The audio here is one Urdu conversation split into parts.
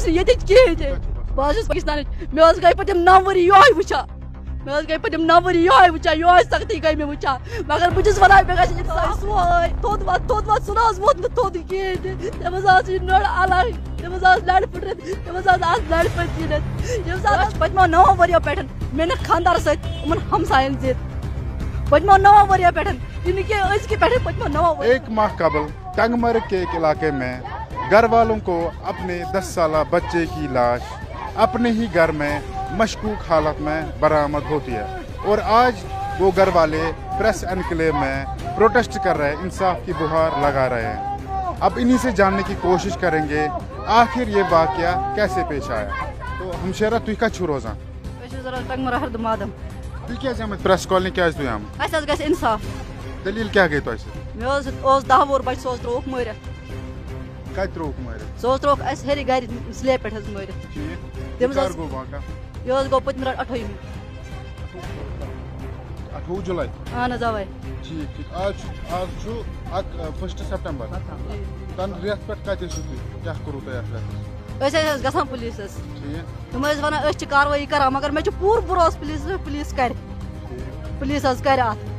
چھس نہٕ ییٚتِچ کِہیٖنۍ تہِ بہٕ حظ چھَس پاکِستانٕچ مےٚ حظ گٔے پٔتِم نَو ؤری یِہوے وٕچھان مےٚ حظ گٔے پٔتِم نَو ؤری یِہوے وٕچھان یِہوے سختی گٔے مےٚ وٕچھان مگر بہٕ چھُس وَنان مےٚ گژھِ اِنسان سورُے تھوٚد وَتھ تھوٚد وَتھ سُہ نہ حظ ووت نہٕ تھوٚد کِہیٖنۍ تہِ تٔمِس حظ چھِ نٔر الگ تٔمِس حظ لَڑِ پھٕٹرِتھ تٔمِس حظ آسہٕ لَڑِ پھٔٹۍ ژھٕنِتھ ییٚمہِ ساتہٕ پٔتمیو نَوو ؤرِیو پٮ۪ٹھ میٛٲنِس خانٛدارَس سۭتۍ یِمَن ہمسایَن زِد پٔتمیو نَوو ؤرِیو پٮ۪ٹھ یہِ نہٕ کینٛہہ أزکہِ پٮ۪ٹھ پٔتمیو نَوو ؤرِیو ایک ماہ قبل ٹنگمرگ کے ایک علاقے میں گھر والوں کو اپنے دس سالہ بچے کی لاش اپنے ہی گھر میں مشکوک حالت میں برآمد ہوتی ہے۔ اور آج وہ گھر والے پریس انکلیو میں پروٹیسٹ کر رہے ہیں انصاف کی بہار لگا رہے ہیں۔ اب انہی سے جاننے کی کوشش کریں گے آخر یہ واقعہ کیسے پیش آیا؟ تو ہمشیرہ تھی روزان تھی کیٛازِ آمٕتۍ پریس کالنی کیٛازِ تُہۍ آمٕتۍ اَسہِ حظ گژھِ اِنصاف؟ دلیٖل کیٛاہ گٔے تۄہہِ سۭتۍ مےٚ حظ اوس دَہ وُہُر بَچہِ سُہ حظ ترٛووُکھ مٲرِتھ کتہِ ترٛووُکھ مٲرِتھ؟ سُہ حظ ترٛووُکھ اَسہِ ہیٚرِ گَرِ سِلیب پٮ۪ٹھ حظ مٲرِتھ۔ ٹھیٖک تٔمِس حظ گوٚو واقعہ؟ یہِ حظ گوٚو پٔتمہِ لَٹہِ اٹھووُہ جُلاے اہن حظ اَوَے ٹھیٖک ٹھیٖک۔ آز چھُ آز چھُ اکھ فٔسٹ سٮ۪پٹمبر تَمہِ رٮ۪تھ پٮ۪ٹھ کَتہِ ٲسِو تُہۍ؟ کیٛاہ کوٚروٕ تۄہہِ اَتھ رٮ۪تَس؟ أسۍ حظ ٲسۍ گژھان پُلیٖسَس تِم ٲسۍ وَنان أسۍ چھِ کاروٲیی کران مگر مےٚ چھُ پوٗرٕ بروسہٕ پُلیٖسَس پُلیٖس کرِ۔ پُلیٖس حظ کرِ اَتھ۔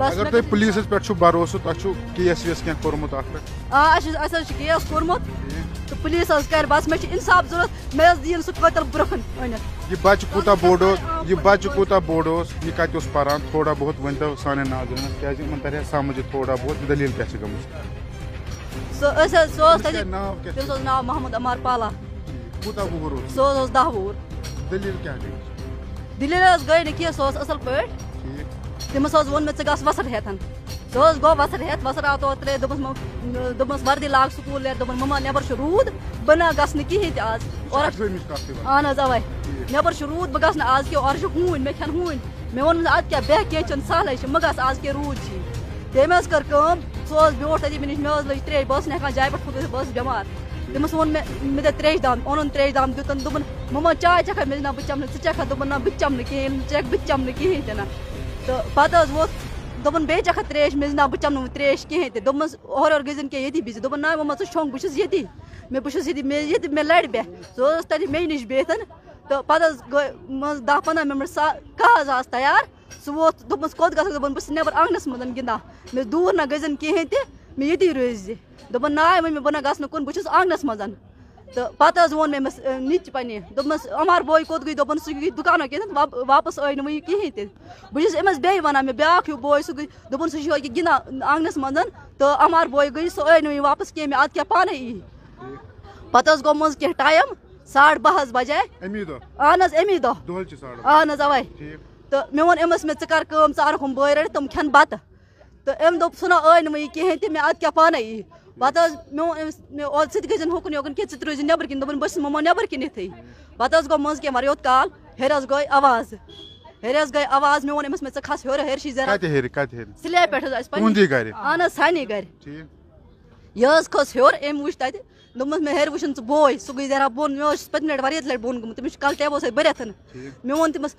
اگر تۄہہِ پُلیٖسَس پٮ۪ٹھ چھُو بروسہٕ تۄہہِ چھُو کیس ویس کینٛہہ کوٚرمُت اَتھ پٮ۪ٹھ؟ آ اَسہِ اَسہِ حظ چھُ کیس کوٚرمُت تہٕ پُلیٖس حظ کرِ بَس مےٚ چھُ اِنصاف ضوٚرتھ مےٚ حظ دِیِن سُہ قٲتِل برونٛہہ کُن أنِتھ۔ یہِ بَچہٕ کوٗتاہ بوٚڑ اوس یہِ بَچہٕ کوٗتاہ بوٚڑ اوس یہِ کَتہِ اوس پَران؟ تھوڑا بہت ؤنۍتو سانٮ۪ن ناظریٖنَس کیٛازِ یِمَن تَرِ ہا سَمٕجھ یہِ تھوڑا بہت دٔلیٖل کیٛاہ چھِ گٔمٕژ۔ سُہ أسۍ حظ سُہ اوس تَتہِ تٔمِس اوس ناو محمد عمار پالا۔ کوٗتاہ وُہُر اوس؟ سُہ حظ اوس دَہ وُہُر۔ دٔلیٖل کیٛاہ گٔے؟ دِلہِ حظ گٔے نہٕ کینٛہہ سُہ اوس اَصٕل پٲٹھۍ۔ تٔمِس حظ ووٚن مےٚ ژٕ گژھ وَسر ہٮ۪تھ سُہ حظ گوٚو وَسر ہٮ۪تھ وَسر آو تورٕ ترٛٲیِتھ دوٚپمَس دوٚپمَس وردی لاگ سکوٗل نیرِ دوٚپُن مما نٮ۪بر چھُ روٗد بہٕ نہ گژھٕ نہٕ کِہیٖنۍ تہِ آز۔ اہن حظ اَوَے۔ نٮ۪بر چھُ روٗد بہٕ گژھٕ نہٕ آز کینٛہہ اورٕ چھُ ہوٗنۍ مےٚ کھٮ۪ن ہوٗنۍ۔ مےٚ ووٚن اَدٕ کیٛاہ بیٚہہ کینٛہہ چھُنہٕ سہلٕے چھُ مہٕ گژھ آز کینٛہہ روٗد چھُے تٔمۍ حظ کٔر کٲم سُہ حظ بیوٗٹھ تٔتی مےٚ نِش مےٚ حظ لٔج ترٛیش بہٕ ٲسٕس نہٕ ہٮ۪کان جایہِ پٮ۪ٹھ کھوٚتُتھ بہٕ ٲسٕس بٮ۪مار۔ تٔمِس ووٚن مےٚ مےٚ دِ ترٛیشہِ دام اوٚنُن ترٛیشہِ دام دیُتُن دوٚپُن مما چاے چٮ۪کھا مےٚ نہ بہٕ چَمہٕ نہٕ ژٕ چٮ۪کھا دوٚپُن نہ بہٕ چَمہٕ نہٕ کِہیٖنۍ ژٕ چٮ۪کھ بہٕ چَمہٕ نہٕ کِہیٖنۍ تہِ نہٕ۔ تہٕ پَتہٕ حظ ووت دوٚپُن بیٚیہِ چٮ۪کھا ترٛیش مےٚ نہ بہٕ چَمہٕ نہٕ وۄنۍ ترٛیش کِہیٖنۍ تہِ دوٚپمَس اورٕ یورٕ گٔژھِنۍ کینٛہہ ییٚتی بِہزِ دوٚپُن نہ مما ژٕ چھۄنٛگ بہٕ چھُس ییٚتی مےٚ بہٕ چھُس ییٚتی مےٚ ییٚتہِ مےٚ لَڑِ بیٚہہ سُہ حظ تَتہِ مے نِش بِہِتھ تہٕ پَتہٕ حظ گٔے منٛزٕ دَہ پنٛداہ مِنٹ سا کاہ حظ آسہٕ تیار۔ سُہ ووت دوٚپمَس کوٚت گژھکھ دوٚپُن بہٕ چھُس نٮ۪بر آنٛگنَس منٛز گِنٛدان مےٚ دوٗر نہ گٔژھِنۍ کِہیٖنۍ تہِ مےٚ ییٚتی روزِ جی۔ دوٚپُن ناے وۄنۍ مےٚ بہٕ نہ گژھٕ کُن بہٕ چھُس آنٛگنَس منٛز تہٕ پَتہٕ حظ ووٚن مےٚ أمِس نِچ پنٛنہِ دوٚپمَس عمار بوے کوٚت گٔے؟ دوٚپُن سُہ گٔے دُکانو کِنۍ واپَس آے نہٕ وٕنہِ کِہیٖنۍ تہِ. بہٕ چھَس أمِس بیٚیہِ وَنان مےٚ بیٛاکھ ہیوٗ بوے سُہ گٔے دوٚپُن سُہ چھُ ییٚکیٛاہ گِنٛدان آنٛگنَس منٛز تہٕ عمار بوے گٔے سُہ آے نہٕ وٕنہِ واپَس کینٛہہ مےٚ اَدٕ کیٛاہ پانَے یی. پَتہٕ حظ گوٚو منٛزٕ کینٛہہ ٹایم ساڑٕ باہ حظ بَجے۔ اہن حظ اَمی دۄہ اہن حظ اَوَے۔ تہٕ مےٚ ووٚن أمِس مےٚ ژٕ کَر کٲم ژٕ اَنکھ ہُم بٲے رٔٹِتھ تِم کھٮ۪ن بَتہٕ. تہٕ أمۍ دوٚپ سُہ نہ ٲے نہٕ وٕنہِ کِہیٖنۍ تہِ مےٚ اَدٕ کیٛاہ پانَے یی. پَتہٕ ژٕ تہِ گٔژھِنۍ ہُکُن یوکُن ژٕ تہِ روزِ نٮ۪برٕ کِنۍ دوٚپُن بہٕ چھَس مما نٮ۪بر کِنۍ یِتھٕے پَتہٕ حظ گوٚو منٛزٕ کینٛہہ واریاہ کال ہیٚرِ حظ گٔے آواز ہیٚرِ حظ گٔے آواز مےٚ ووٚن أمِس مےٚ ژٕ کھس ہیوٚر ہیٚرِ چھِ ہیٚرِ سِلیب پٮ۪ٹھ حظ اَسہِ گرِ اہن حظ سانی گرِ یہِ حظ کھٔژ ہیوٚر أمۍ وٕچھ تَتہِ دوٚپمَس مےٚ ہیٚرِ وٕچھُن ژٕ بوے سُہ گٔے زیرا بۄن مےٚ حظ پٔتمہِ لَٹہِ واریاہ لَٹہِ بۄن گوٚمُت تٔمِس چھُ کَلہٕ ٹیبو سۭتۍ بٔرِتھ مےٚ ووٚن تٔمِس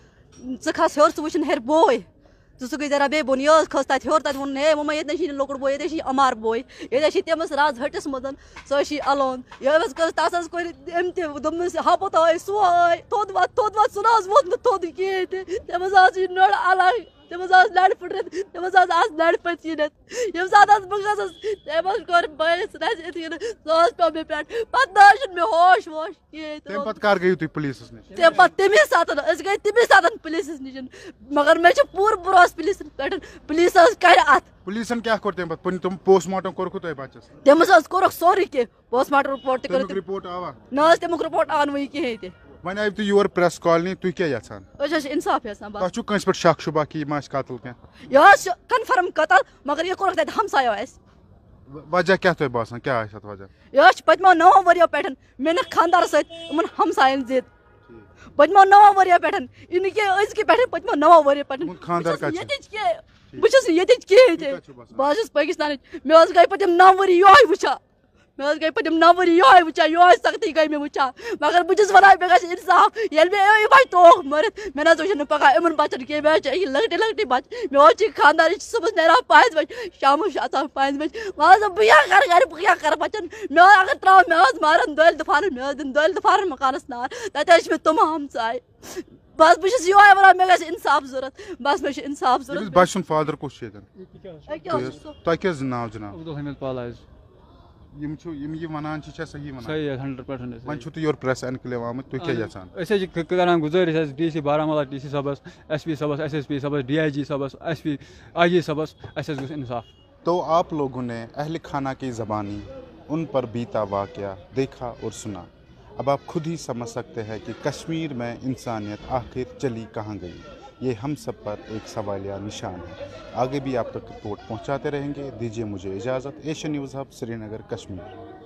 ژٕ کھس ہیوٚر ژٕ وٕچھُن ہیٚرِ بوے تہٕ سُہ بے زیرا بیٚیہِ بۄن یہِ حظ مما ییٚتہِ نَے بوے ییٚتہِ چھِ عمار بوے یہ چھِ ہٹس رَز ۂٹِس منٛز سۄ چھِ اَلون یہِ أمِس کٔژ تَس حظ کوٚر أمۍ تہِ دوٚپمَس ہاپت آے ووت نہٕ تھوٚد کِہیٖنۍ تہِ الگ تٔمِس آسہٕ لَڑِ پھٕٹرِتھ تٔمِس حظ آسہٕ لَڑِ پٔژھۍ ژھٕنِتھ ییٚمہِ ساتہٕ حظ بہٕ گژھَس تٔمۍ حظ کوٚر بٲیِس اَسہِ یِتھ کٔنۍ سُہ حظ پیوٚو مےٚ پٮ۪ٹھ پَتہٕ نہ حظ چھُنہٕ مےٚ ہوش ووش کِہیٖنۍ تَمہِ تہِ پَتہٕ کر گٔیِو تُہۍ پُلیٖسَس نِش تَمہِ پَتہٕ تَمی ساتہٕ أسۍ گٔے تَمی ساتہٕ پُلیٖسَس نِش مگر مےٚ چھُ پوٗرٕ بروسہٕ پُلیٖسَس پٮ۪ٹھ پُلیٖس حظ کَرِ اَتھ پُلیٖسَن کیٛاہ کوٚر تَمہِ پَتہٕ تِم پوسٹ مارٹم کوٚرُکھٕ تۄہہِ بَچَس تٔمِس حظ کوٚرُکھ سورُے کینٛہہ پوسٹ مارٹم رِپوٹ تہِ کٔرِتھ رِپوٹ آوا۔ نہ حظ تَمیُک رِپوٹ آو نہٕ وٕنہِ کِہیٖنۍ تہِ وۄنۍ آیِو تُہۍ یور پرٛٮ۪س کالنی تُہۍ کیٛاہ یَژھان؟ أسۍ حظ چھِ اِنصاف یَژھان بَس۔ تۄہہِ چھُو کٲنٛسہِ پٮ۪ٹھ شک شُبہ کہِ یہِ ما آسہِ قتل کیٚنٛہہ؟ یہِ حظ چھُ کَنفٲرٕم قتل مگر یہِ کوٚرُکھ تَتہِ ہمسایو اَسہِ۔ وجہ کیٛاہ تۄہہِ باسان؟ کیٛاہ آسہِ اَتھ وجہ؟ یہِ حظ چھِ پٔتمیو نَوو ؤرِیو پٮ۪ٹھ میٛٲنِس خانٛدارَس سۭتۍ یِمَن ہمسایَن زِد پٔتمیو نَوو ؤرِیو پٮ۪ٹھ یہِ نہٕ کینٛہہ أزکہِ پٮ۪ٹھ پٔتمیو نَوو ؤرِیو پٮ۪ٹھ۔ تُہُنٛد خانٛدار کَتہِ چھُ؟ ییٚتِچ کینٛہہ بہٕ چھَس نہٕ ییٚتِچ کِہیٖنۍ تُہۍ تہِ کَتہِ چھِو باسان؟ بہٕ حظ چھَس پٲکِستانٕچ مےٚ حظ گٔے پٔتِم نَو ؤری یِہوے وٕچھان مےٚ حظ گٔے پٔتِم نَمبر یِہوٚے وٕچھان یِہوٚے سختی گٔے مےٚ وٕچھان مگر بہٕ چھَس وَنان مےٚ گژھِ اِنصاف ییٚلہِ مےٚ یِم آے توٚف مٔرِتھ مےٚ نہ حظ وٕچھِ نہٕ پَگاہ یِمَن بَچَن کینٛہہ مےٚ حظ چھِ لۄکٹی لۄکٹی بَچہِ مےٚ حظ چھِ خاندار یہِ چھِ صُبحَس نیران پانٛژِ بَجہِ شامَس چھِ اَژان پانٛژِ بَجہِ وۄنۍ حظ بہٕ کیٛاہ کَرٕ گَرِ بہٕ کیٛاہ کَرٕ مےٚ حظ اگر ترٛاو مےٚ حظ مارن دۄیلہِ دُپہارَن مےٚ حظ دِنۍ دۄیلہِ دُپہارَن مکانَس نار تَتہِ حظ چھِ مےٚ تِم ہمساے بس بہٕ چھَس یِہوٚے وَنان مےٚ گژھِ اِنصاف ضوٚرَتھ بَس مےٚ چھُ اِنصاف ضوٚرَتھ فادر یِم چھُ یِم یہِ وَنان چھِ چھا صحیح وَنان؟ صحیح حظ ہنڈریڈ پٔرسنٹ وۄنۍ چھُو تُہۍ یورٕ پرٛٮ۪س اٮ۪نکلیو آمٕتۍ؟ تُہۍ کیٛاہ یَژھان؟ أسۍ حظ چھِ کران گُزٲرِش D C Baramulla D C صٲبَس S P صٲبَس ایس ایس پی صٲبَس ڈی آئی جی صٲبَس ایس پی آئی جی صٲبَس اَسہِ حظ گوٚژھ اِنصاف۔ تو آپ لوگوں نے اہل خانہ کی زبانی ان پر بیتا واقعہ دیکھا اور سنا۔ اب آپ خود ہی سمجھ سکتے ہیں کہ کشمیر میں انسانیت آخر چلی کہاں گئی۔ یہ ہم سب پر ایک سوالیہ نشان ہے۔ آگے بھی آپ تک رپورٹ پہنچاتے رہیں گے۔ دیجیے مجھے اجازت۔ Asia news hub Srinagar Kashmir.